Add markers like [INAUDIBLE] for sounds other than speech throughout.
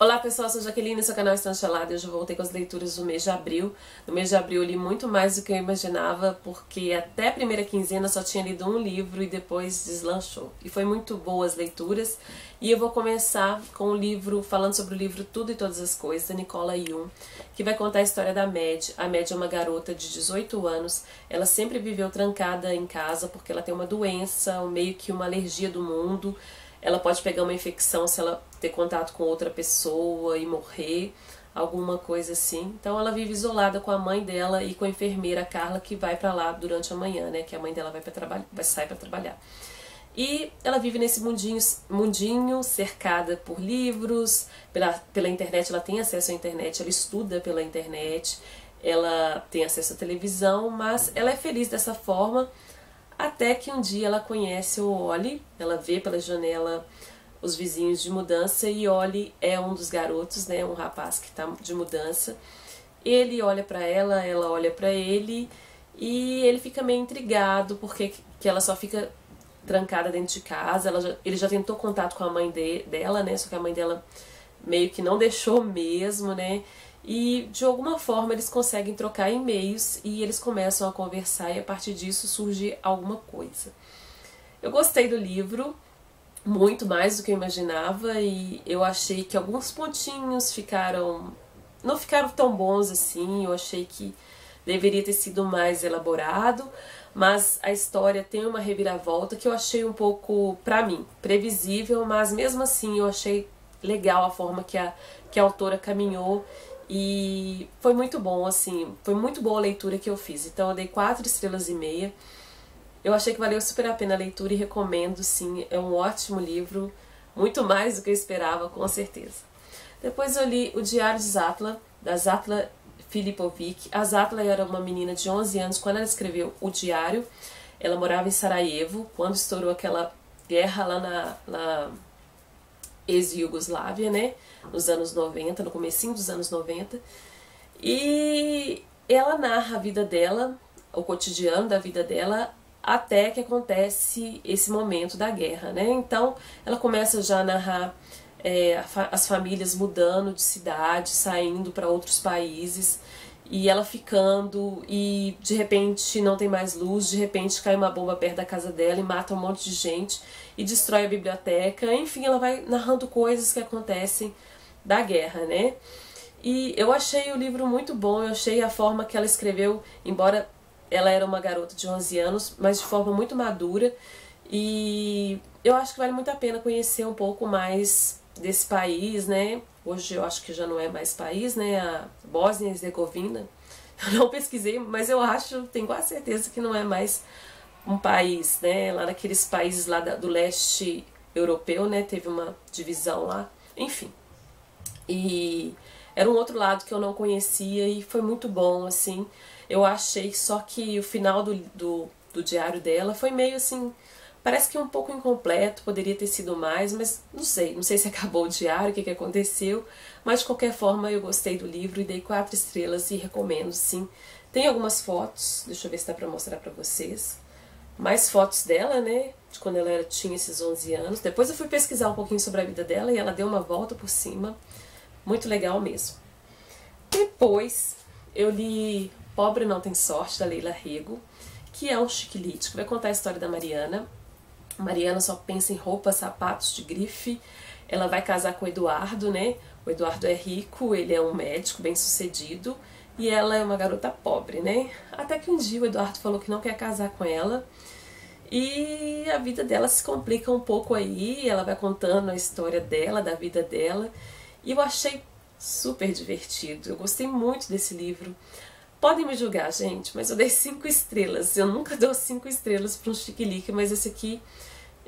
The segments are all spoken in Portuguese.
Olá pessoal, sou Jaqueline, seu canal está Chalada e hoje eu voltei com as leituras do mês de abril. No mês de abril eu li muito mais do que eu imaginava, porque até a primeira quinzena só tinha lido um livro e depois deslanchou. E foi muito boas leituras. E eu vou começar com o livro, falando sobre o livro Tudo e Todas as Coisas, da Nicola Jung, que vai contar a história da Mad. A Mad é uma garota de 18 anos, ela sempre viveu trancada em casa porque ela tem uma doença, meio que uma alergia do mundo. Ela pode pegar uma infecção se ela ter contato com outra pessoa e morrer, alguma coisa assim. Então ela vive isolada com a mãe dela e com a enfermeira Carla que vai para lá durante a manhã, né? Que a mãe dela vai para trabalhar, vai sair para trabalhar. E ela vive nesse mundinho, mundinho cercada por livros, pela, pela internet, ela tem acesso à internet, ela estuda pela internet, ela tem acesso à televisão, mas ela é feliz dessa forma até que um dia ela conhece o Oli, ela vê pela janela os vizinhos de mudança e Oli é um dos garotos, né, um rapaz que está de mudança. Ele olha para ela, ela olha para ele e ele fica meio intrigado porque que ela só fica trancada dentro de casa. Já, ele já tentou contato com a mãe de, dela, né, só que a mãe dela meio que não deixou mesmo, né? E de alguma forma eles conseguem trocar e-mails e eles começam a conversar e a partir disso surge alguma coisa. Eu gostei do livro, muito mais do que eu imaginava e eu achei que alguns pontinhos ficaram não ficaram tão bons assim, eu achei que deveria ter sido mais elaborado, mas a história tem uma reviravolta que eu achei um pouco, para mim, previsível, mas mesmo assim eu achei legal a forma que a, que a autora caminhou e foi muito bom, assim, foi muito boa a leitura que eu fiz. Então eu dei quatro estrelas e meia. Eu achei que valeu super a pena a leitura e recomendo, sim. É um ótimo livro, muito mais do que eu esperava, com certeza. Depois eu li O Diário de Zatla, da Zatla Filipovic. A Zatla era uma menina de 11 anos quando ela escreveu o diário. Ela morava em Sarajevo, quando estourou aquela guerra lá na, na ex-Yugoslávia, né? Nos anos 90, no comecinho dos anos 90. E ela narra a vida dela, o cotidiano da vida dela, até que acontece esse momento da guerra, né? Então, ela começa já a narrar é, as famílias mudando de cidade, saindo para outros países, e ela ficando e de repente não tem mais luz, de repente cai uma bomba perto da casa dela e mata um monte de gente e destrói a biblioteca. Enfim, ela vai narrando coisas que acontecem da guerra, né? E eu achei o livro muito bom, eu achei a forma que ela escreveu, embora ela era uma garota de 11 anos, mas de forma muito madura. E eu acho que vale muito a pena conhecer um pouco mais desse país, né? Hoje eu acho que já não é mais país, né? A Bósnia e Herzegovina. [LAUGHS] Eu não pesquisei, mas eu acho, tenho quase certeza que não é mais um país, né? Lá naqueles países lá do leste europeu, né? Teve uma divisão lá. Enfim. E era um outro lado que eu não conhecia e foi muito bom, assim. Eu achei só que o final do, do, do diário dela foi meio assim Parece que é um pouco incompleto, poderia ter sido mais, mas não sei, não sei se [LAUGHS] acabou o diário, o que, que aconteceu, mas de qualquer forma eu gostei do livro e dei quatro estrelas e recomendo sim. Tem algumas fotos, deixa eu ver se dá pra mostrar pra vocês. Mais fotos dela, né, de quando ela tinha esses 11 anos. Depois eu fui pesquisar um pouquinho sobre a vida dela e ela deu uma volta por cima. Muito legal mesmo. Depois eu li Pobre Não Tem Sorte, da Leila Rego, que é um chiquilite, que vai contar a história da Mariana, Mariana só pensa em roupas, sapatos de grife. Ela vai casar com o Eduardo, né? O Eduardo é rico, ele é um médico bem sucedido e ela é uma garota pobre, né? Até que um dia o Eduardo falou que não quer casar com ela e a vida dela se complica um pouco aí. Ela vai contando a história dela, da vida dela e eu achei super divertido. Eu gostei muito desse livro. Podem me julgar, gente, mas eu dei cinco estrelas. Eu nunca dou cinco estrelas para um chiquilique, mas esse aqui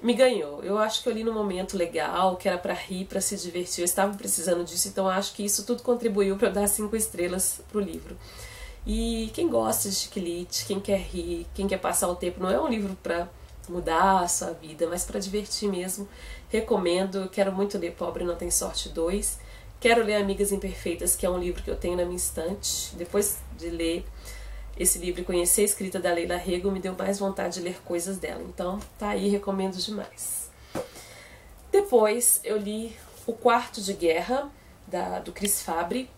me ganhou. Eu acho que eu li num momento legal, que era para rir, para se divertir. Eu estava precisando disso, então acho que isso tudo contribuiu para dar cinco estrelas pro livro. E quem gosta de chiquilite, quem quer rir, quem quer passar o tempo, não é um livro para mudar a sua vida, mas para divertir mesmo. Recomendo. Eu quero muito ler Pobre Não Tem Sorte 2. Quero ler Amigas Imperfeitas, que é um livro que eu tenho na minha estante. Depois de ler esse livro e conhecer a escrita da Leila Rego, me deu mais vontade de ler coisas dela. Então, tá aí, recomendo demais. Depois eu li O Quarto de Guerra, da, do Chris Fabre,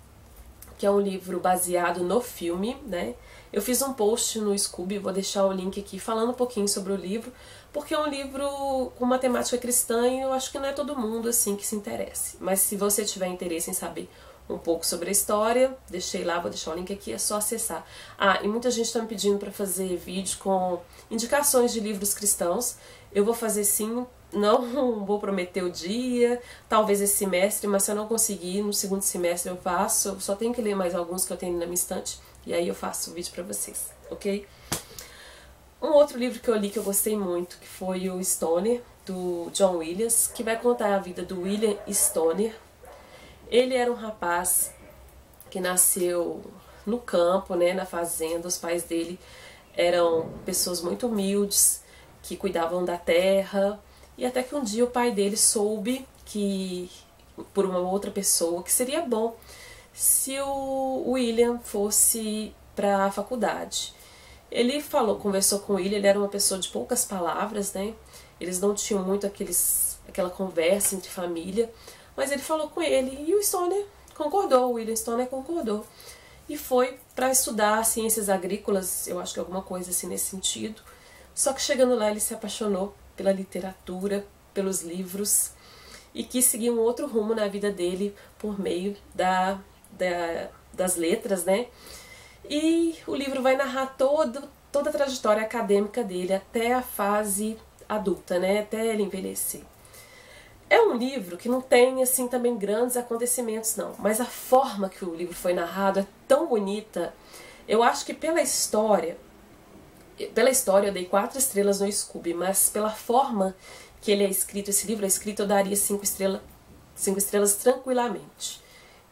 que é um livro baseado no filme, né? Eu fiz um post no Scooby, vou deixar o link aqui falando um pouquinho sobre o livro, porque é um livro com uma temática cristã e eu acho que não é todo mundo assim que se interesse. Mas se você tiver interesse em saber um pouco sobre a história, deixei lá, vou deixar o link aqui, é só acessar. Ah, e muita gente está me pedindo para fazer vídeo com indicações de livros cristãos. Eu vou fazer sim, não [LAUGHS] vou prometer o dia, talvez esse semestre, mas se eu não conseguir, no segundo semestre eu faço. Eu só tenho que ler mais alguns que eu tenho na minha estante. E aí eu faço o vídeo pra vocês, ok? Um outro livro que eu li que eu gostei muito, que foi o Stoner, do John Williams, que vai contar a vida do William Stoner. Ele era um rapaz que nasceu no campo, né, na fazenda. Os pais dele eram pessoas muito humildes, que cuidavam da terra. E até que um dia o pai dele soube que, por uma outra pessoa, que seria bom se o William fosse para a faculdade. Ele falou, conversou com ele, ele era uma pessoa de poucas palavras, né? Eles não tinham muito aqueles, aquela conversa entre família, mas ele falou com ele e o Stoner concordou, o William Stoner concordou. E foi para estudar ciências agrícolas, eu acho que alguma coisa assim nesse sentido. Só que chegando lá ele se apaixonou pela literatura, pelos livros e quis seguir um outro rumo na vida dele por meio da da, das letras, né? E o livro vai narrar todo, toda a trajetória acadêmica dele até a fase adulta, né? Até ele envelhecer. É um livro que não tem, assim, também grandes acontecimentos, não. Mas a forma que o livro foi narrado é tão bonita. Eu acho que pela história, pela história eu dei quatro estrelas no Scooby, mas pela forma que ele é escrito, esse livro é escrito, eu daria cinco, estrela, cinco estrelas tranquilamente.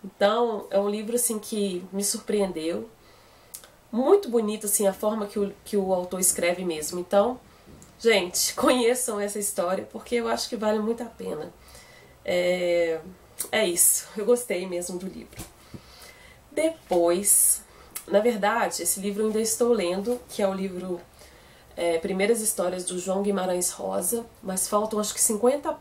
Então, é um livro assim que me surpreendeu. Muito bonito assim a forma que o, que o autor escreve mesmo. Então, gente, [LAUGHS] conheçam essa história porque eu acho que vale muito a pena. É, é isso. Eu gostei mesmo do livro. Depois, na verdade, esse livro eu ainda estou lendo, que é o livro é, Primeiras Histórias do João Guimarães Rosa, mas faltam acho que 50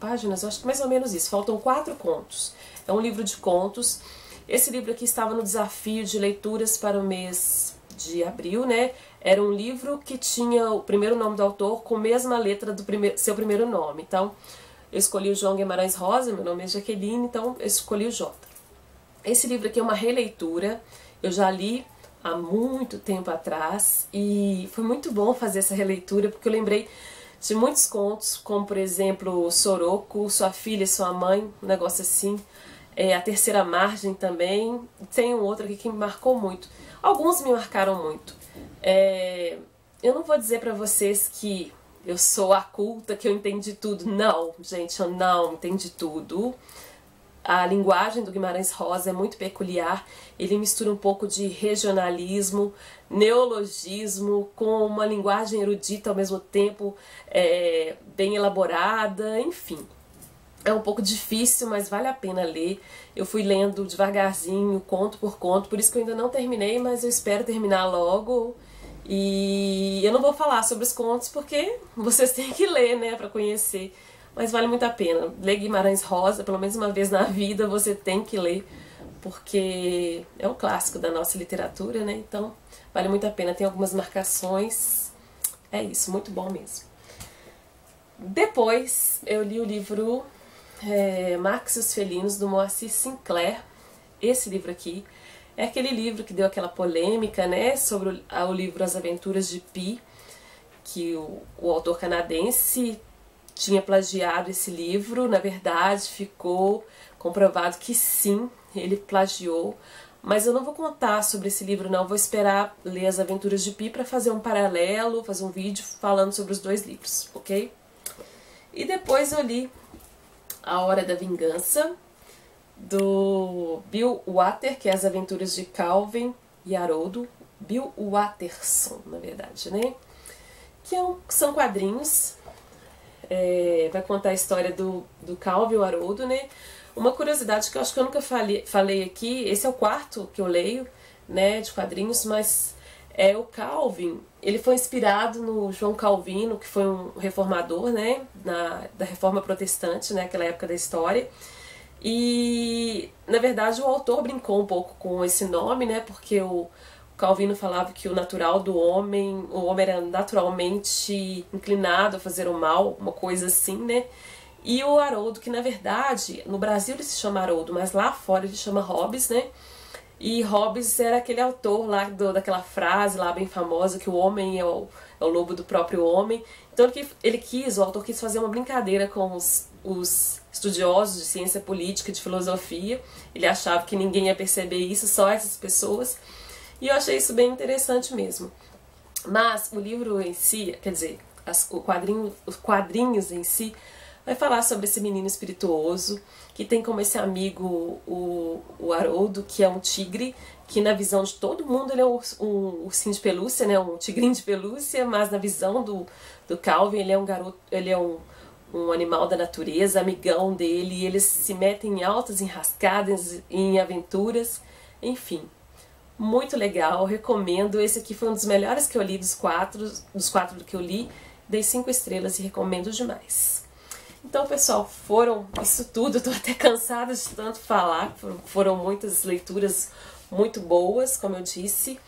páginas, acho que mais ou menos isso, faltam quatro contos. É um livro de contos. Esse livro aqui estava no desafio de leituras para o mês de abril, né? Era um livro que tinha o primeiro nome do autor com a mesma letra do primeiro, seu primeiro nome. Então, eu escolhi o João Guimarães Rosa, meu nome é Jaqueline, então eu escolhi o J. Esse livro aqui é uma releitura, eu já li há muito tempo atrás e foi muito bom fazer essa releitura porque eu lembrei de muitos contos, como por exemplo Soroco, Sua Filha e Sua Mãe, um negócio assim é, a terceira margem também. Tem um outro aqui que me marcou muito. Alguns me marcaram muito. É, eu não vou dizer para vocês que eu sou a culta, que eu entendi tudo. Não, gente, eu não entendi tudo. A linguagem do Guimarães Rosa é muito peculiar. Ele mistura um pouco de regionalismo, neologismo, com uma linguagem erudita ao mesmo tempo, é, bem elaborada, enfim. É um pouco difícil, mas vale a pena ler. Eu fui lendo devagarzinho, conto por conto, por isso que eu ainda não terminei, mas eu espero terminar logo. E eu não vou falar sobre os contos porque [LAUGHS] vocês têm que ler, né, para conhecer. Mas vale muito a pena. Ler Guimarães Rosa, pelo menos uma vez na vida, você tem que ler, porque é um clássico da nossa literatura, né? Então, vale muito a pena. Tem algumas marcações. É isso, muito bom mesmo. Depois, eu li o livro é, Max e os Felinos, do Moacir Sinclair. Esse livro aqui é aquele livro que deu aquela polêmica, né, sobre o, o livro As Aventuras de Pi, que o, o autor canadense tinha plagiado esse livro. Na verdade, ficou comprovado que sim, ele plagiou. Mas eu não vou contar sobre esse livro, não. Vou esperar ler As Aventuras de Pi para fazer um paralelo, fazer um vídeo falando sobre os dois livros, ok? E depois eu li a Hora da Vingança, do Bill Water, que é As Aventuras de Calvin e Haroldo. Bill Watterson, na verdade, né? Que é são quadrinhos. É, vai contar a história do, do Calvin o Haroldo, né? Uma curiosidade que eu acho que eu nunca falei, falei aqui, esse é o quarto que eu leio, né, de quadrinhos, mas é o Calvin, ele foi inspirado no João Calvino, que foi um reformador, né, na, da reforma protestante, né, naquela época da história. E na verdade, o autor brincou um pouco com esse nome, né? Porque o Calvino falava que o natural do homem, o homem era naturalmente inclinado a fazer o mal, uma coisa assim, né? E o Haroldo, que na verdade, no Brasil ele se chama Haroldo, mas lá fora ele chama Hobbes, né? E Hobbes era aquele autor lá do, daquela frase lá bem famosa que o homem é o, é o lobo do próprio homem. Então ele, ele quis, o autor quis fazer uma brincadeira com os, os estudiosos de ciência política, de filosofia. Ele achava que ninguém ia perceber isso, só essas pessoas. E eu achei isso bem interessante mesmo. Mas o livro em si, quer dizer, as, o quadrinho, os quadrinhos em si, vai falar sobre esse menino espirituoso que tem como esse amigo o, o Haroldo, que é um tigre, que na visão de todo mundo ele é um, ursinho de pelúcia, né, um tigrinho de pelúcia, mas na visão do, do Calvin ele é um garoto, ele é um, um animal da natureza, amigão dele, e eles se metem em altas enrascadas, em aventuras, enfim. Muito legal, recomendo. Esse aqui foi um dos melhores que eu li dos quatro, dos quatro que eu li. Dei cinco estrelas e recomendo demais. Então, pessoal, foram isso tudo. Estou até [LAUGHS] cansada de tanto falar. Foram muitas leituras muito boas, como eu disse.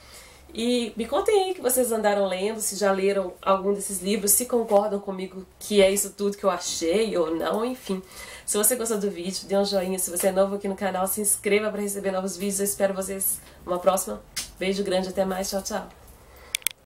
E me contem aí que vocês andaram lendo, se já leram algum desses livros, se concordam comigo que é isso tudo que eu achei ou não, enfim. Se você gostou do vídeo, dê um joinha. Se você é novo aqui no canal, se inscreva para receber novos vídeos. Eu espero vocês numa próxima. Beijo grande, até mais, tchau, tchau.